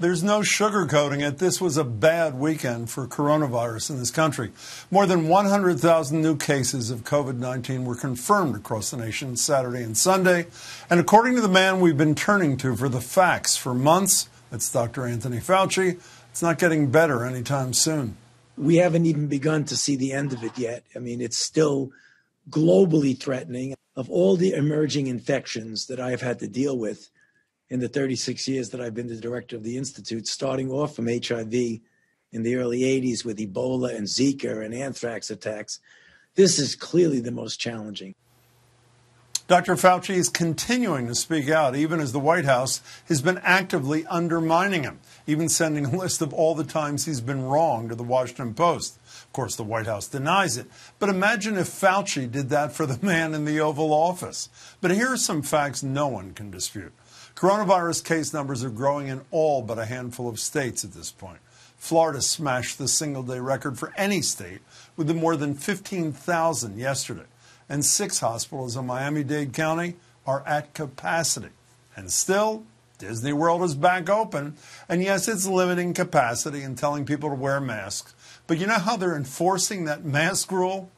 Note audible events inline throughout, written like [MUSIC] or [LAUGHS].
There's no sugarcoating it. This was a bad weekend for coronavirus in this country. More than 100,000 new cases of COVID 19 were confirmed across the nation Saturday and Sunday. And according to the man we've been turning to for the facts for months, that's Dr. Anthony Fauci, it's not getting better anytime soon. We haven't even begun to see the end of it yet. I mean, it's still globally threatening. Of all the emerging infections that I've had to deal with, in the 36 years that I've been the director of the Institute, starting off from HIV in the early 80s with Ebola and Zika and anthrax attacks. This is clearly the most challenging. Dr. Fauci is continuing to speak out, even as the White House has been actively undermining him, even sending a list of all the times he's been wrong to the Washington Post. Of course, the White House denies it. But imagine if Fauci did that for the [LAUGHS] man in the Oval Office. But here are some facts no one can dispute. Coronavirus case numbers are growing in all but a handful of states at this point. Florida smashed the single day record for any state with more than 15,000 yesterday. And six hospitals in Miami Dade County are at capacity. And still, Disney World is back open. And yes, it's limiting capacity and telling people to wear masks. But you know how they're enforcing that mask rule?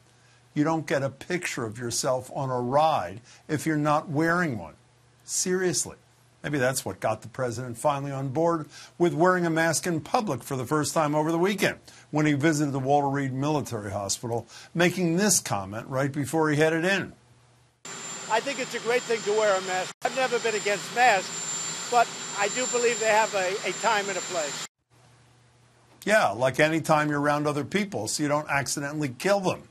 You don't get a picture of yourself on a ride if you're not wearing one. Seriously. Maybe that's what got the president finally on board with wearing a mask in public for the first time over the weekend when he visited the Walter Reed Military Hospital, making this comment right before he headed in. I think it's a great thing to wear a mask. I've never been against masks, but I do believe they have a, a time and a place. Yeah, like any time you're around other people so you don't accidentally kill them.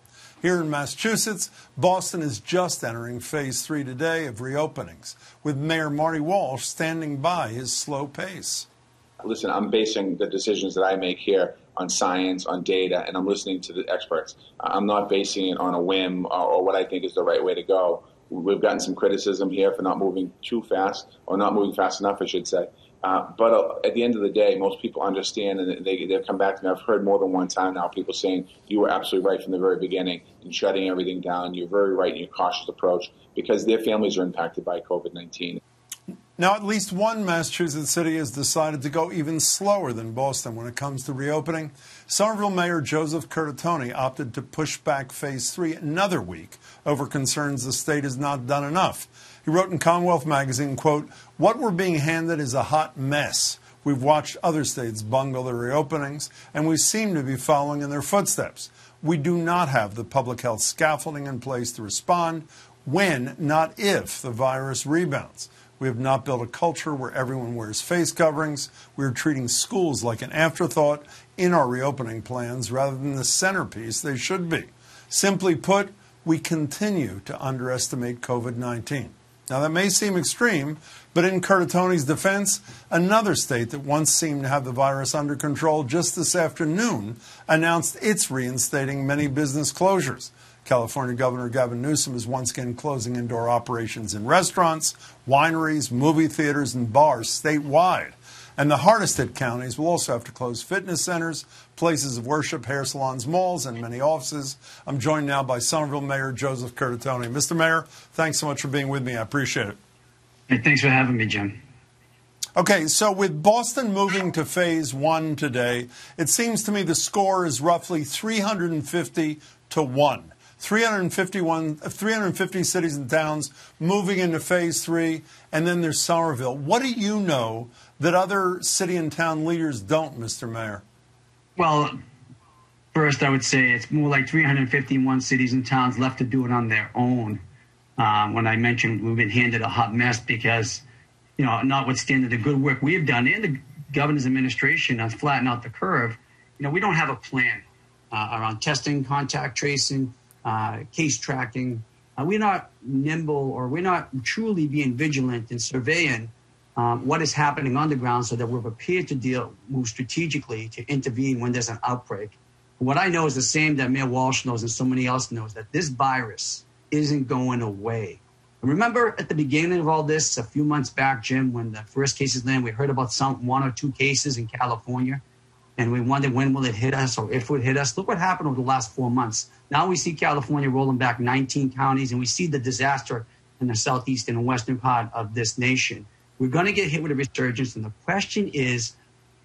Here in Massachusetts, Boston is just entering phase three today of reopenings, with Mayor Marty Walsh standing by his slow pace. Listen, I'm basing the decisions that I make here on science, on data, and I'm listening to the experts. I'm not basing it on a whim or, or what I think is the right way to go. We've gotten some criticism here for not moving too fast, or not moving fast enough, I should say. Uh, but uh, at the end of the day, most people understand, and they they've come back to me. I've heard more than one time now people saying you were absolutely right from the very beginning in shutting everything down. You're very right in your cautious approach because their families are impacted by COVID nineteen. Now, at least one Massachusetts city has decided to go even slower than Boston when it comes to reopening. Somerville Mayor Joseph Curtatone opted to push back phase three another week over concerns the state has not done enough. He wrote in Commonwealth magazine, quote, What we're being handed is a hot mess. We've watched other states bungle their reopenings, and we seem to be following in their footsteps. We do not have the public health scaffolding in place to respond when, not if, the virus rebounds. We have not built a culture where everyone wears face coverings. We are treating schools like an afterthought in our reopening plans rather than the centerpiece they should be. Simply put, we continue to underestimate COVID 19. Now, that may seem extreme, but in Curtatone's defense, another state that once seemed to have the virus under control just this afternoon announced it's reinstating many business closures. California Governor Gavin Newsom is once again closing indoor operations in restaurants, wineries, movie theaters, and bars statewide. And the hardest hit counties will also have to close fitness centers, places of worship, hair salons, malls, and many offices. I'm joined now by Somerville Mayor Joseph Curtatone. Mr. Mayor, thanks so much for being with me. I appreciate it. Hey, thanks for having me, Jim. Okay, so with Boston moving to phase one today, it seems to me the score is roughly 350 to 1. 351, 350 cities and towns moving into phase three, and then there's Somerville. What do you know that other city and town leaders don't, Mr. Mayor? Well, first, I would say it's more like 351 cities and towns left to do it on their own. Um, when I mentioned we've been handed a hot mess because, you know, notwithstanding the good work we've done and the governor's administration on flatten out the curve, you know, we don't have a plan uh, around testing, contact tracing, uh, case tracking. Uh, we're not nimble or we're not truly being vigilant in surveying um, what is happening on the ground so that we're prepared to deal, move strategically to intervene when there's an outbreak. What I know is the same that Mayor Walsh knows and so many else knows that this virus isn't going away. Remember at the beginning of all this, a few months back, Jim, when the first cases landed, we heard about some one or two cases in California, and we wondered when will it hit us or if it would hit us. Look what happened over the last four months. Now we see California rolling back 19 counties, and we see the disaster in the southeastern and western part of this nation. We're going to get hit with a resurgence. And the question is,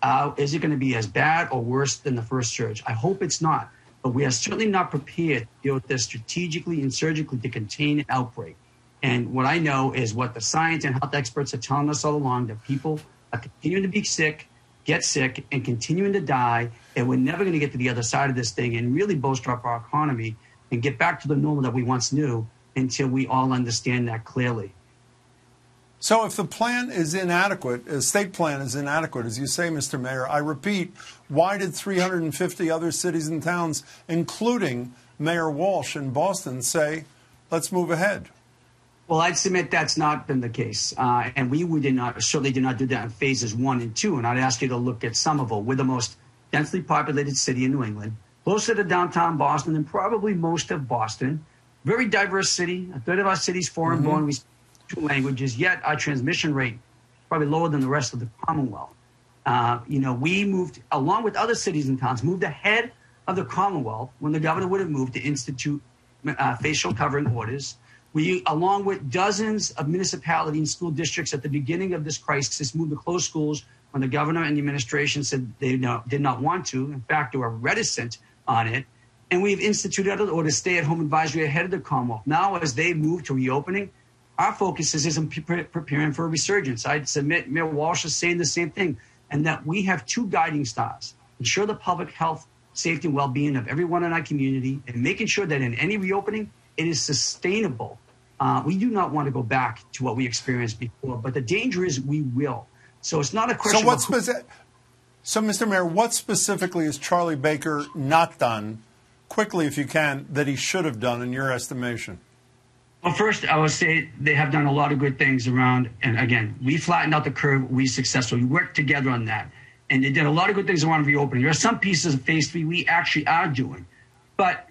Uh, is it going to be as bad or worse than the first surge? I hope it's not, but we are certainly not prepared to deal with this strategically and surgically to contain an outbreak. And what I know is what the science and health experts are telling us all along that people are continuing to be sick, get sick, and continuing to die. And we're never going to get to the other side of this thing and really bolster up our economy and get back to the normal that we once knew until we all understand that clearly. So, if the plan is inadequate, a state plan is inadequate, as you say, Mr. Mayor, I repeat, why did 350 other cities and towns, including Mayor Walsh in Boston, say, let's move ahead? Well, I'd submit that's not been the case. Uh, and we, we did not, certainly did not do that in phases one and two. And I'd ask you to look at Somerville. We're the most densely populated city in New England, closer to downtown Boston than probably most of Boston. Very diverse city. A third of our city's foreign mm-hmm. born. We two languages, yet our transmission rate is probably lower than the rest of the Commonwealth. Uh, you know, we moved, along with other cities and towns, moved ahead of the Commonwealth when the governor would have moved to institute uh, facial covering orders. We, along with dozens of municipalities and school districts at the beginning of this crisis, moved to close schools when the governor and the administration said they no, did not want to. In fact, they were reticent on it. And we've instituted other orders, stay at home advisory ahead of the Commonwealth. Now, as they move to reopening, our focus is, is preparing for a resurgence. I'd submit Mayor Walsh is saying the same thing, and that we have two guiding stars ensure the public health, safety, and well being of everyone in our community, and making sure that in any reopening, it is sustainable. Uh, we do not want to go back to what we experienced before, but the danger is we will. So it's not a question. So, what so, Mr. Mayor, what specifically has Charlie Baker not done, quickly if you can, that he should have done in your estimation? Well, first, I would say they have done a lot of good things around. And again, we flattened out the curve. We successfully worked together on that. And they did a lot of good things around reopening. There are some pieces of phase three we actually are doing. But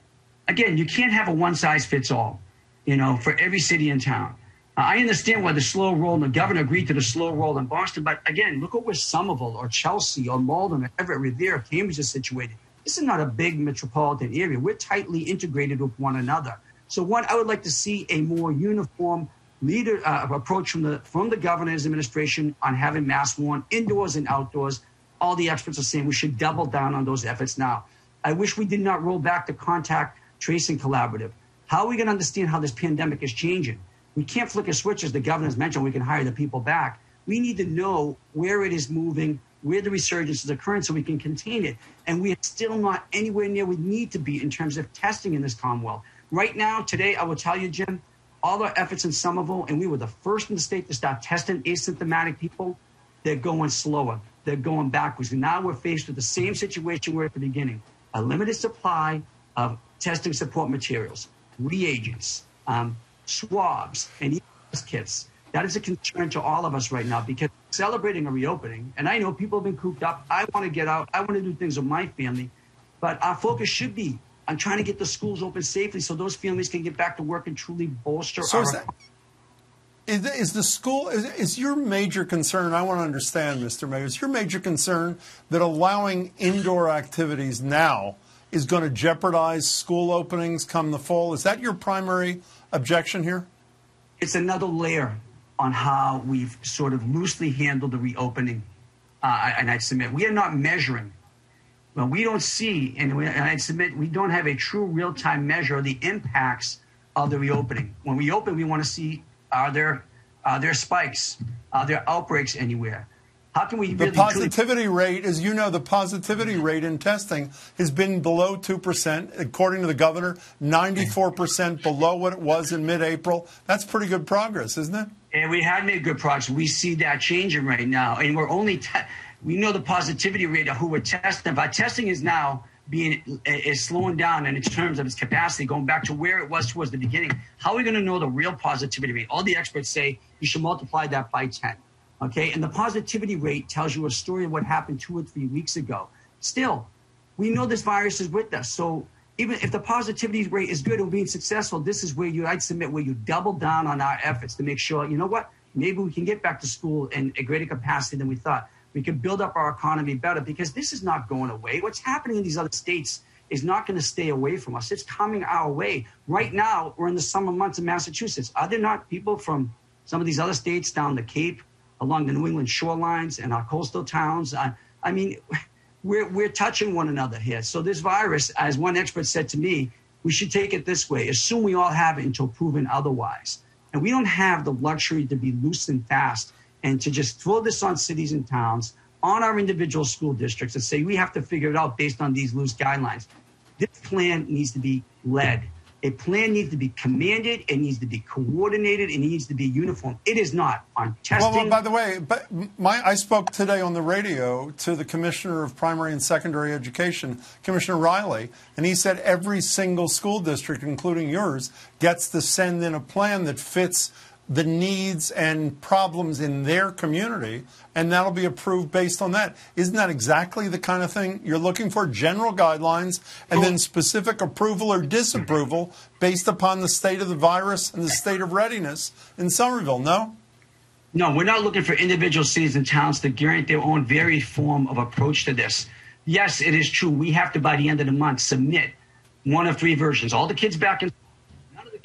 again, you can't have a one size fits all, you know, for every city and town. Uh, I understand why the slow roll, and the governor agreed to the slow roll in Boston. But again, look at where Somerville or Chelsea or Malden or Everett, Revere, Cambridge is situated. This is not a big metropolitan area. We're tightly integrated with one another. So, what I would like to see a more uniform leader uh, approach from the from the governor's administration on having masks worn indoors and outdoors. All the experts are saying we should double down on those efforts now. I wish we did not roll back the contact tracing collaborative. How are we going to understand how this pandemic is changing? We can't flick a switch, as the governor's mentioned. We can hire the people back. We need to know where it is moving, where the resurgence is occurring, so we can contain it. And we are still not anywhere near we need to be in terms of testing in this Commonwealth. Right now, today, I will tell you, Jim, all our efforts in Somerville, and we were the first in the state to start testing asymptomatic people, they're going slower. They're going backwards. And now we're faced with the same situation we were at the beginning a limited supply of testing support materials, reagents, um, swabs, and even kits. That is a concern to all of us right now because celebrating a reopening, and I know people have been cooped up. I want to get out. I want to do things with my family. But our focus should be I'm trying to get the schools open safely so those families can get back to work and truly bolster so our. Is, that, is, is the school is, is your major concern? I want to understand, Mr. Mayor. Is your major concern that allowing indoor activities now is going to jeopardize school openings come the fall? Is that your primary objection here? It's another layer on how we've sort of loosely handled the reopening. Uh, and I submit we are not measuring well, we don't see, and, we, and I submit, we don't have a true real time measure of the impacts of the reopening. When we open, we want to see are there are there spikes, are there outbreaks anywhere? How can we really the positivity truly- rate, as you know, the positivity mm-hmm. rate in testing has been below two percent, according to the governor. Ninety-four percent below what it was in mid-April. That's pretty good progress, isn't it? And we had made good progress. We see that changing right now, and we're only. Te- we know the positivity rate of who we're testing, but testing is now being is slowing down and in terms of its capacity, going back to where it was towards the beginning. How are we going to know the real positivity rate? All the experts say you should multiply that by 10. Okay, and the positivity rate tells you a story of what happened two or three weeks ago. Still, we know this virus is with us. So even if the positivity rate is good and being successful, this is where you I'd submit where you double down on our efforts to make sure, you know what, maybe we can get back to school in a greater capacity than we thought. We can build up our economy better because this is not going away. What's happening in these other states is not going to stay away from us. It's coming our way. Right now, we're in the summer months in Massachusetts. Are there not people from some of these other states down the Cape, along the New England shorelines, and our coastal towns? Uh, I mean, we're, we're touching one another here. So this virus, as one expert said to me, we should take it this way. Assume we all have it until proven otherwise. And we don't have the luxury to be loose and fast and to just throw this on cities and towns, on our individual school districts and say we have to figure it out based on these loose guidelines. This plan needs to be led a plan needs to be commanded, it needs to be coordinated, it needs to be uniform. It is not on testing. Well, well by the way, but my, I spoke today on the radio to the Commissioner of Primary and Secondary Education, Commissioner Riley, and he said every single school district, including yours, gets to send in a plan that fits the needs and problems in their community, and that'll be approved based on that. Isn't that exactly the kind of thing you're looking for? General guidelines and then specific approval or disapproval based upon the state of the virus and the state of readiness in Somerville, no? No, we're not looking for individual cities and towns to guarantee their own very form of approach to this. Yes, it is true. We have to, by the end of the month, submit one of three versions. All the kids back in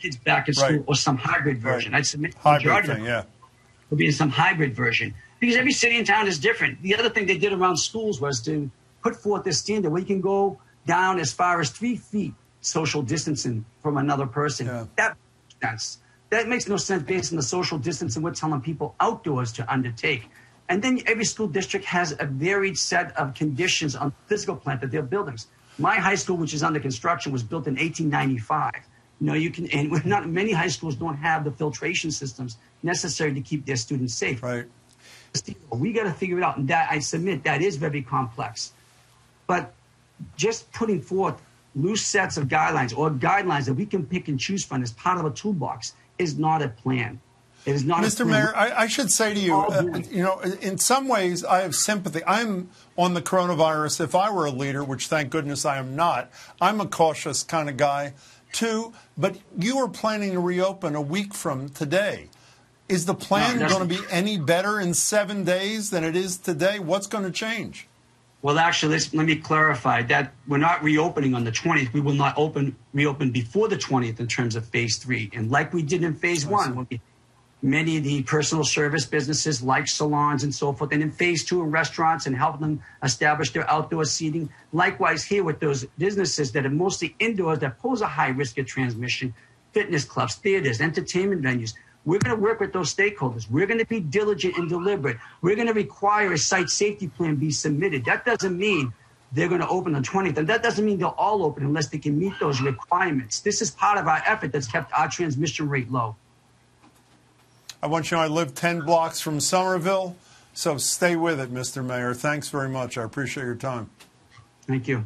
kids back in school right. or some hybrid version. Right. I'd submit hybrid thing, yeah. Will be in some hybrid version because every city and town is different. The other thing they did around schools was to put forth this standard where you can go down as far as three feet social distancing from another person. Yeah. That makes. That makes no sense based on the social distancing we're telling people outdoors to undertake. And then every school district has a varied set of conditions on physical plant of their buildings. My high school, which is under construction, was built in 1895. You know, you can, and [LAUGHS] not many high schools don't have the filtration systems necessary to keep their students safe. Right. We got to figure it out, and that I submit that is very complex. But just putting forth loose sets of guidelines or guidelines that we can pick and choose from as part of a toolbox is not a plan. It is not Mr. Mayor, I, I, should say to you, uh, you know, in some ways I have sympathy. I'm on the coronavirus. If I were a leader, which thank goodness I am not, I'm a cautious kind of guy. Two, but you are planning to reopen a week from today. Is the plan no, going to be any better in seven days than it is today? What's going to change? Well, actually, let me clarify that we're not reopening on the 20th. We will not open reopen before the 20th in terms of phase three. And like we did in phase one, when we many of the personal service businesses like salons and so forth. And in phase two, restaurants and help them establish their outdoor seating. Likewise, here with those businesses that are mostly indoors that pose a high risk of transmission, fitness clubs, theaters, entertainment venues. We're going to work with those stakeholders. We're going to be diligent and deliberate. We're going to require a site safety plan be submitted. That doesn't mean they're going to open on 20th. And that doesn't mean they'll all open unless they can meet those requirements. This is part of our effort that's kept our transmission rate low. I want you to know I live 10 blocks from Somerville, so stay with it, Mr. Mayor. Thanks very much. I appreciate your time. Thank you.